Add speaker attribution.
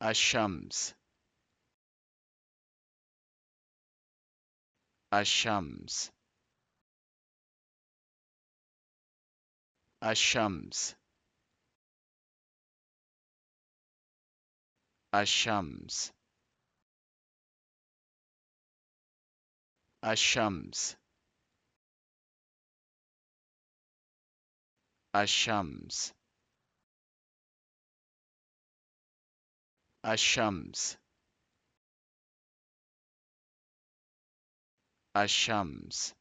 Speaker 1: Ashams. Ashams. Ashams. Ashams. Ashams. Ashams. Ashams. Ashams.